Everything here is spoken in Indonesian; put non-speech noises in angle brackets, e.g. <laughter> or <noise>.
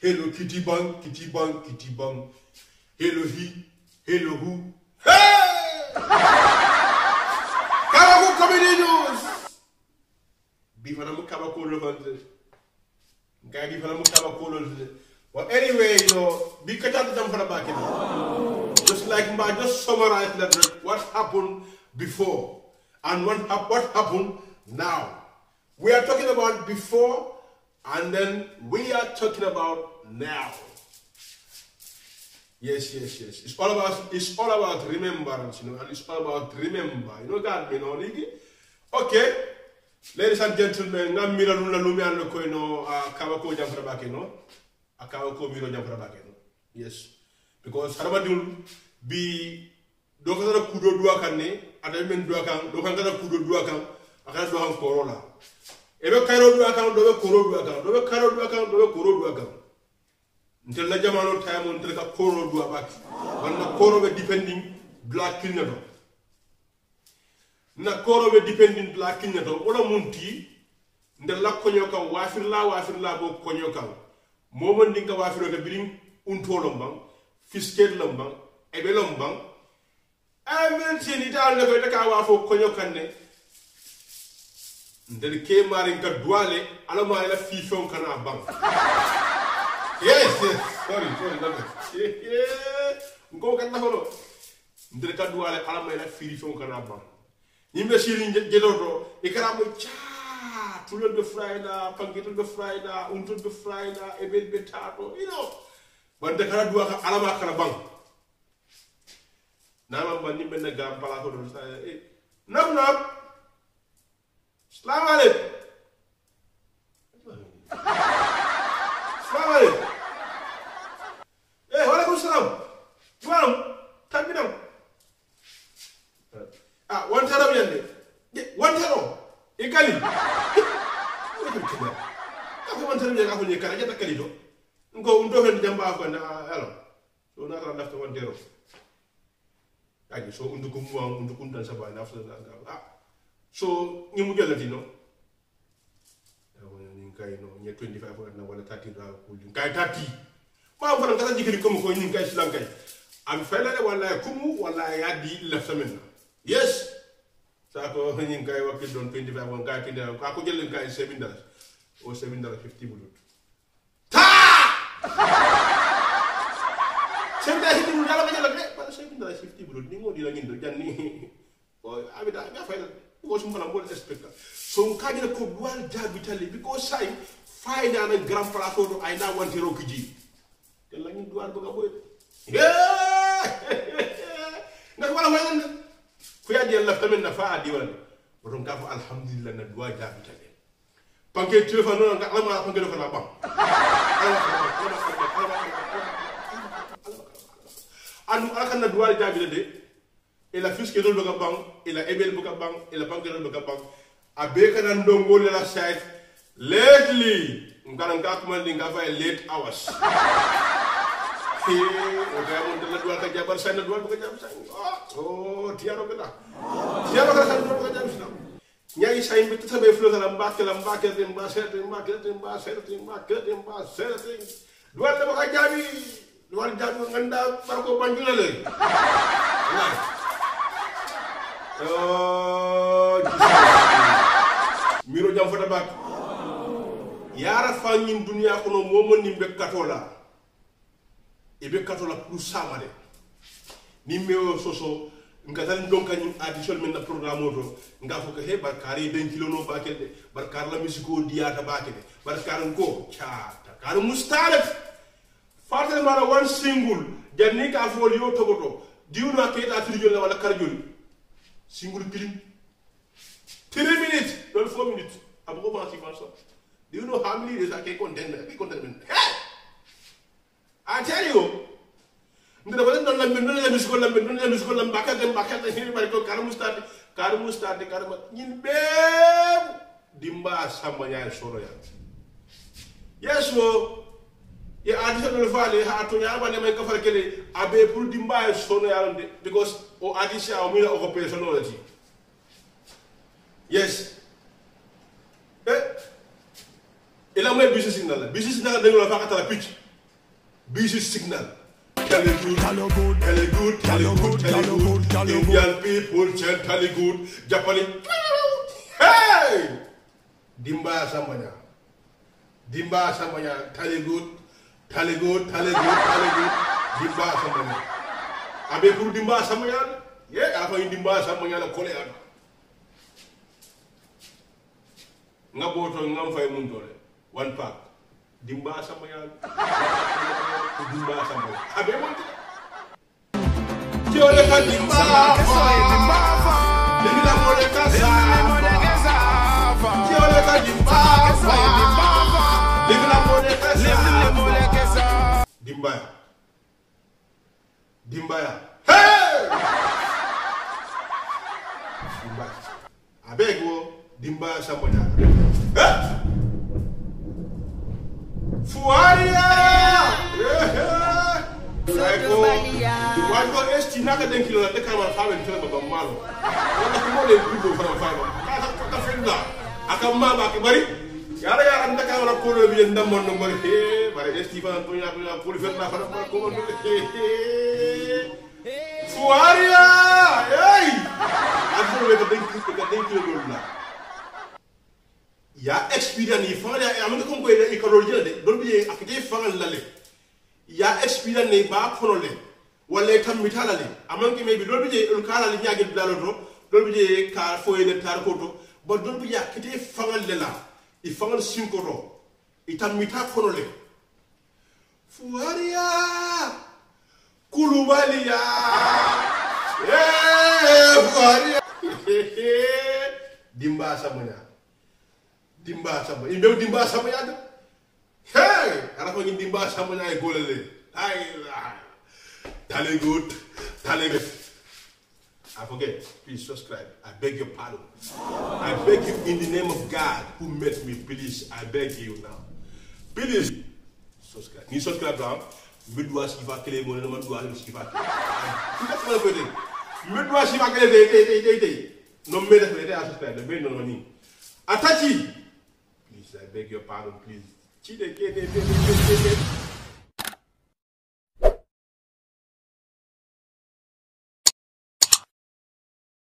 hello kitty bang, kitty bang, kitty bang, hello he, hello who. Hey! Karabu Comedy News! Bifana mu kaba kolo fante. Ngai bifana mu kaba kolo anyway, you know, be kata jam fana back in. Just like Mba just summarize that what happened before and what, what happened now. We are talking about before and then we are talking about now. Yes, yes, yes. It's all about it's all about remembrance, you know, and it's all about remember. You know that, you know, Okay. Ladies and gentlemen, ngam mira luna lumi ando ko no akawa ko jam fara no. Akawa ko miro jam fara no. Yes. Because haramadul bi do ka kudo duwa kan ne ada men duwa kan do kan kudo duwa kan aka do han korola ebekkaira olwakano dobekola olwakano koro olwakano dobekola olwakano ntella jamano tayamo nteleka koro olwa batu banna koro be depending dula kilñato na koro be depending dula kilñato wala munti. Ndella koño kan wafirla wafirla bo koño kan momon ndinka wafiro ke birin untolom ban fisket lom ban ebe lom ban amel tieni ta alna ko ta ka wafo koño kan ne ndel ke marin ka duale alama ila fi fon kana bang yes yes. Sorry sorry dame nko kan nafolo ndere ka duwale ala may la firi fon kana bam yimbe siri jedo do e kara mo cha tulol be frayda pankito be frayda untol be frayda e bel be tato you know. Bande kara duwa ka ala ma kara bang. Nama ban ni benna gam pala ko do sa e nam nam salam alaikum salam alaikum Eh, waalaikumsalam. Gimana? Tapi dong. Ah, wan taro yande. Wan taro. Ikali. Aku wan taro yande aku ni kala jata kali do. Ngo undo hen jamba ko na alo. So na kala dafta wan taro. Aji so undu ko muwa undu kun dan sabay na afsa na ah. So ni mu jallati no. Ni kay no. Ni 25 na wala 30 da ko kay 30 ma fana kata jikiri comme ko ñing kay silan kay am felale wala kumu wala ya di la semaine yes. Sa ko ñing kay wakil don 25 won kay kinde ko ko jël kay 7 dollars. O 7 dollars 50 bulut ta! Sen da hidi mu dala ko jël de ba 7 dollars 50 bulut ni mo di la ñindo janni o abida ya fayda ko sum fana mo expecta so ka jël ko wal jabi tali because say fayda na grand place do ay na wantiro ko ji te la ñu duwaat bëgg boy. Ndax wala way nan ku ya di laf tamen na fa di wala borom ka fa alhamdulillah na duwa jaabi tale panke téléphone non nga alama panke do na bam anu aka na duwa jaabi de e la fiske do bëgg a bang e la ebel bëgg a bang e la panke do bëgg a bang a be kana ndongo la site lately ngana nga kuma nga fa late hours Oke, mau dengar dua kerja bersama saya dua kerja bersama. Oh, tiaro kita. Tiaro kita saya dua kerja bersama. Nyai saya itu sampai flu dalam bakal dalam bakal dalam bakal dalam bakal dalam bakal dalam bakal dalam dalam dua kerja ni dua jam ngenda baru kau panjang lagi. Oh, <laughs> miro jam fata bak. Yara fangin dunia kono momo nimbe katola. ibe katola pour sama de ni mewo soso nga tan don kanyum addition men na programme oto nga fo ko he bar kare den kilo no bakel de bar kar la musico diata bakel de bar kar ko chata kar mustaref fatel mara one single janni ka fo yo togoto diwno aketa firjol la wala karjol single kilim 3 minutes. Don't 4 minutes. Abu ko ba ci so do you know how many days i can content i can content hey! I tell you, ndina wala non lambe non la musico lambe non la musico lambe bakka dem bakka dem hiri bari ko karamu stade karamu stade karamu nyin be dimba samba nyaay solo ya. Yeso adisa no fale ha to nya ba ne may kafar kele abe pour dimba solo ya de because o adisa o mi o ko personality yes eh ila moy busy signal la busy signal dañu la fa la pitch busy signal Tell it good, Tell you good. tell it good, tell it good, tell it good, tell good. you Indian people chant tell it good. Japanese, hey! Dimba Sambanya. Dimba Sambanya, tell it good, tell it good. Dimba Sambanya. Abe pour Dimba Sambanya, yeah, apa ini Dimba Sambanya la kole ada. nga boto ngam fay mun dole one pack. Dimba sama ya dimba sama abe mon ti ole ka dimba. Fa legi la mo le ka sa dimba ya ya hey dimba ya eh Fuaria! Wajo esti naka den kilo de kama fawe tele baba malo. Wala ko le bugo fara fawe. Ka ka ka fenda. Aka ma ba ke bari. yaɗa yaranta kawla koɗo wiye dammonno mbaɗa he mbaɗa estifan toñatoña poli fenna fana mbaɗa komandude suwariya ey addunoɓe ko dañkiɓe ko dañkilegolna ya expirani fangani amade comme koye e kalol jila de ɗon mbiye akete fangal lale ya expirani mba kono le walla e tammitala le amanke maybe ɗon mbiye ɗon kalale ñaguel bilalo to ɗon mbiye ka foyene tar ko to ba ɗon mbiya kete fangal le la ifangal sinkoto itanmita konole fuariya kulubaliya fuariya dimba samanya, dimba samu imbe dimba samunya da hey ara ko dimba samanya e golele ay talé gout talé I forget. Please subscribe. I beg your pardon. I beg you in the name of God who made me. Please, I beg you now. Please subscribe. Ni subscribe down. Midwa si va kele mo na man dwa si va. Ku ka tama ko de. Midwa si kele de de de de de. No me de de subscribe. De be no mani. Atachi. Please, I beg your pardon, please. Chide, it, get it, get it.